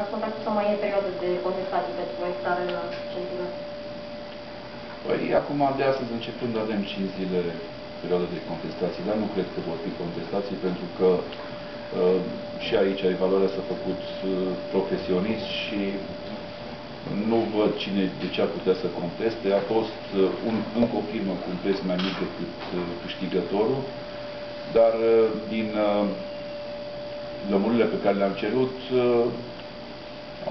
ați contactat sau mai e perioadă de contestații pentru proiectare la centrul Păi, acum de astăzi începând avem 5 zile perioadă de contestații, dar nu cred că vor fi contestații pentru că uh, și aici evaluarea s-a făcut uh, profesionist și nu văd cine de ce ar putea să conteste. A fost uh, un, încă o firmă cu un preț mai mic decât uh, câștigătorul, dar uh, din uh, lămurile pe care le-am cerut,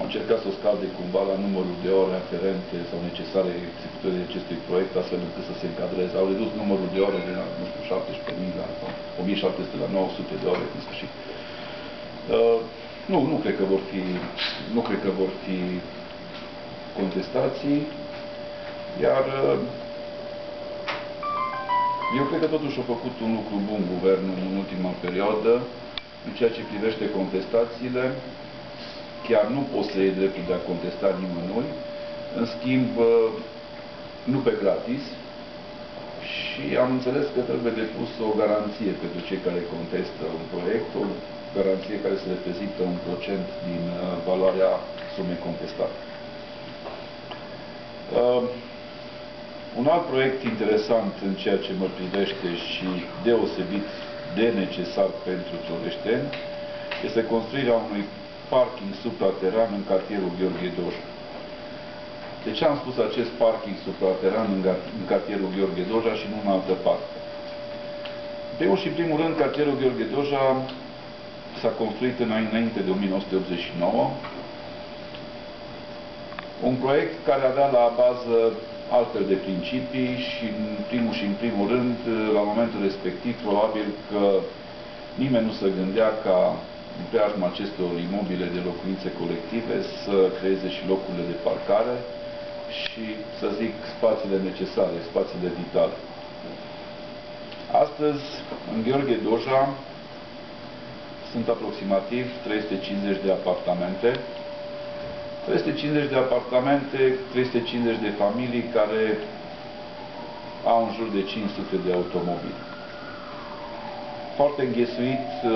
uh, au încercat să o scade cumva la numărul de ore aferente sau necesare executării acestui proiect, astfel încât să se încadreze. Au redus numărul de ore de la, nu știu, 17.000 la 1.700 la 900 de ore, în sfârșit. Uh, nu, nu cred că vor fi, nu cred că vor fi contestații, iar uh, eu cred că totuși a făcut un lucru bun guvernul în ultima perioadă, în ceea ce privește contestațiile, chiar nu poți să iei dreptul de a contesta nimănui, în schimb, uh, nu pe gratis, și am înțeles că trebuie depus o garanție pentru cei care contestă un proiect, o garanție care se reprezintă un procent din uh, valoarea sumei contestate. Uh, un alt proiect interesant în ceea ce mă privește și deosebit de necesar pentru Tloveșteni este construirea unui parking suprateran în cartierul Gheorghe Doja. De ce am spus acest parking suprateran în, în cartierul Gheorghe Doja și nu în altă parte? Primul și primul rând, cartierul Gheorghe Doja s-a construit înainte de 1989, un proiect care avea la bază altfel de principii și în primul și în primul rând, la momentul respectiv, probabil că nimeni nu se gândea ca în preajma acestor imobile de locuințe colective să creeze și locurile de parcare și, să zic, spațiile necesare, spațiile vitale. Astăzi, în Gheorghe Doja, sunt aproximativ 350 de apartamente, 350 de apartamente, 350 de familii care au în jur de 500 de automobile foarte înghesuit, uh,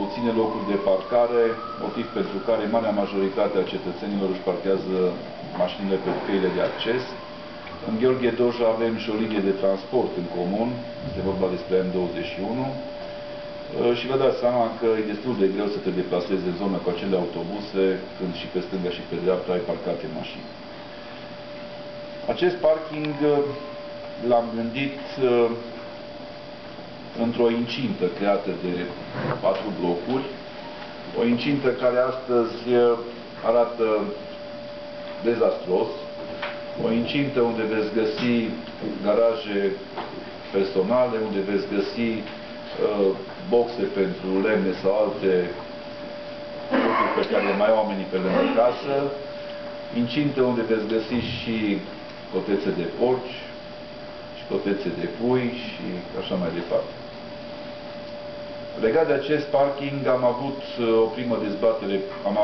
puține locuri de parcare, motiv pentru care marea majoritate a cetățenilor își parchează mașinile pe căile de acces. În Gheorghe Doja avem și o linie de transport în comun, este vorba despre M21, uh, și vă dați seama că e destul de greu să te deplasezi în zonă cu acele autobuse, când și pe stânga și pe dreapta ai parcate mașini. Acest parking uh, l-am gândit într-o incintă creată de patru blocuri, o incintă care astăzi arată dezastros, o incintă unde veți găsi garaje personale, unde veți găsi uh, boxe pentru lemne sau alte lucruri pe care le mai au oamenii pe lângă casă, incintă unde veți găsi și cotețe de porci, și cotețe de pui și așa mai departe. Legat de acest parking am avut uh, o primă dezbatere, am,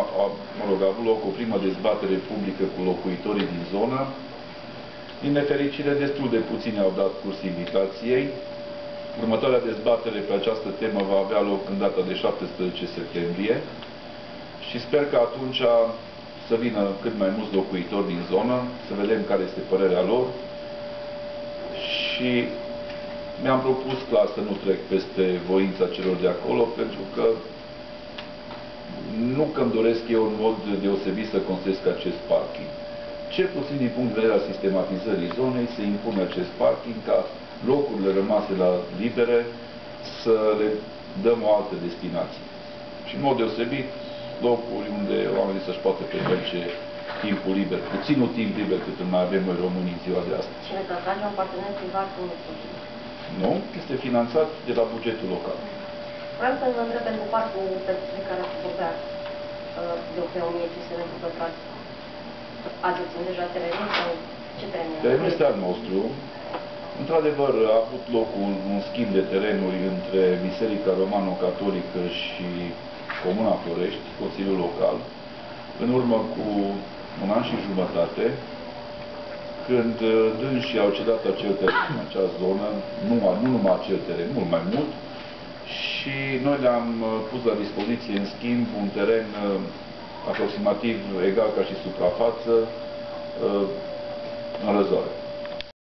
mă rog, a avut loc o primă dezbatere publică cu locuitorii din zonă. Din nefericire, destul de puțini au dat curs invitației. Următoarea dezbatere pe această temă va avea loc în data de 17 septembrie și sper că atunci să vină cât mai mulți locuitori din zonă, să vedem care este părerea lor și mi-am propus clar să nu trec peste voința celor de acolo, pentru că nu că îmi doresc eu în mod deosebit să construiesc acest parking. Cel puțin din punct de vedere al sistematizării zonei, se impune acest parking ca locurile rămase la libere să le dăm o altă destinație. Și în mod deosebit, locuri unde oamenii să-și poată petrece timpul liber, puținul timp liber cât mai avem noi românii în ziua de astăzi. Cine că atrage un partener privat cu nu, este finanțat de la bugetul local. Vreau să vă întreb pentru parcul de care ați vorbea uh, de pe 1500 metri pătrați. Ați obținut deja terenul sau ce teren Terenul este al nostru. Într-adevăr, a avut loc un, un schimb de terenuri între Biserica Romano-Catolică și Comuna Florești, Consiliul Local, în urmă cu un an și jumătate, când uh, dânsii au cedat acel teren în acea zonă, nu, nu numai acel teren, mult mai mult, și noi le-am uh, pus la dispoziție, în schimb, un teren uh, aproximativ egal ca și suprafață uh, în răzoare.